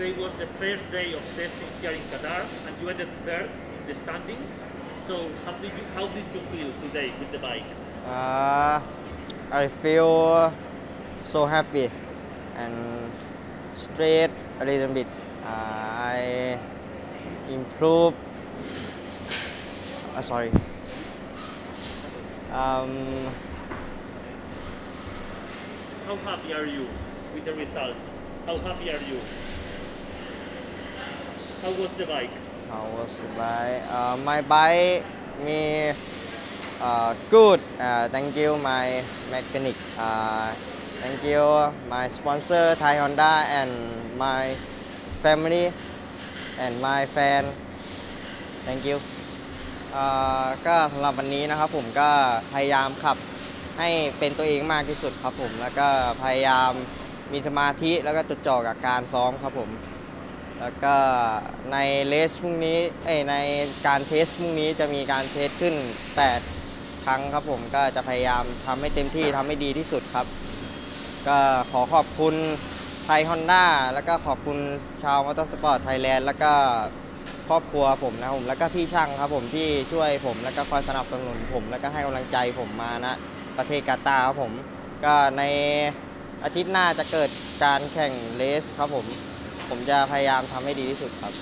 today was the first day of testing here in Qatar, and you ended third in the standings. So how did you how did you feel today with the bike? Uh, I feel so happy and straight a little bit. Uh, I improve. Uh, sorry. Um, How happy are you with the result? How happy are you? How was the bike? how was the bike? Uh, my bike me uh, good. Uh, thank you my mechanic. Uh, thank you my sponsor Thai Honda and my family and my fan thank you ก็สำหรับวันนี้นะครับผมก็พยายามขับให้เป็นตัวเองมากที่สุดครับผม แล้วก็พยายามมีสมาธิแล้วก็จดจ่อกับการซ้อมครับผม แล้วก็ใน race พรุ่งนี้เอ้ยในการ test พรุ่งนี้จะมีการ test ขึ้น 8 ครั้งครับผมก็จะพยายามทำให้เต็มที่ทำให้ดีที่สุดครับ ก็ขอขอบคุณไทยฮอนด้าแล้วก็ขอบคุณชาว Motorsport Thailand แล้วก็ครอบครัวผมนะครับผมแล้วก็พี่ช่างครับผมที่ช่วยผมแล้วก็คอยสนับสนุนผม แล้วก็ให้กำลังใจผมมานะประเทศกาตาร์ครับผม ก็ในอาทิตย์หน้าจะเกิดการแข่งเลสครับผม ผมจะพยายามทำให้ดีที่สุดครับ